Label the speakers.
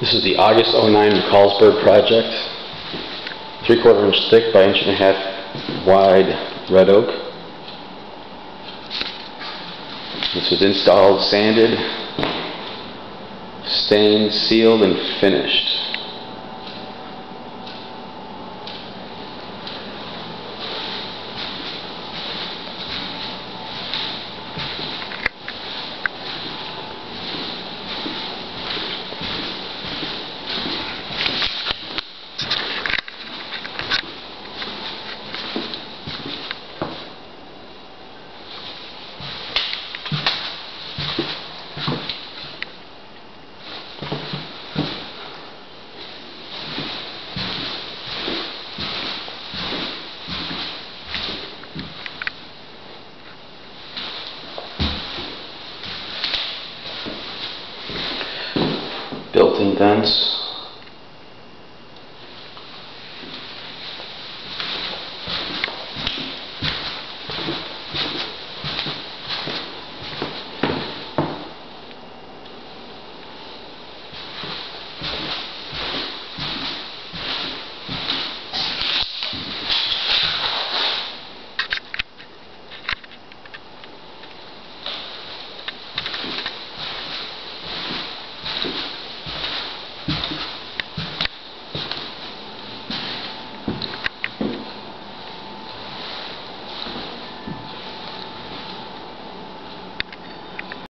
Speaker 1: This is the August 09 Carlsberg project. Three quarter inch thick by inch and a half wide red oak. This was installed, sanded, stained, sealed, and finished. Built-in vents.